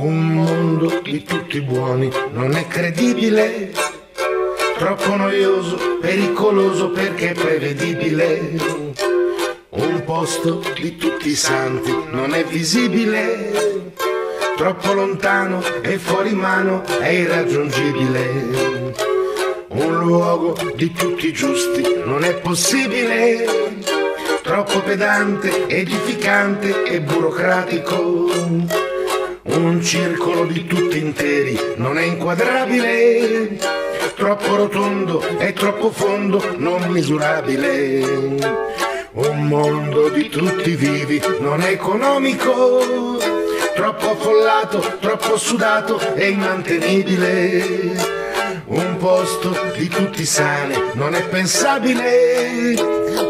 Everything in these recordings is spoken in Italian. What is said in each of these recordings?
Un mondo di tutti buoni non è credibile, troppo noioso, pericoloso perché prevedibile. Un posto di tutti santi non è visibile, troppo lontano e fuori mano è irraggiungibile. Un luogo di tutti giusti non è possibile, troppo pedante, edificante e burocratico un circolo di tutti interi non è inquadrabile, troppo rotondo e troppo fondo, non misurabile. Un mondo di tutti vivi non è economico, troppo affollato, troppo sudato e immantenibile. Un posto di tutti sani non è pensabile,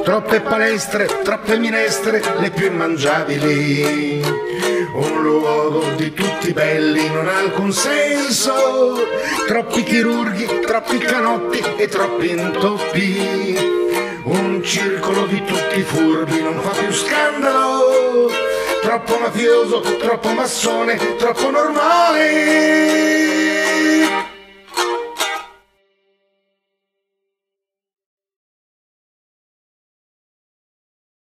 troppe palestre, troppe minestre, le più immangiabili un luogo di tutti belli non ha alcun senso, troppi chirurghi, troppi canotti e troppi intoppi, un circolo di tutti furbi non fa più scandalo, troppo mafioso, troppo massone, troppo normale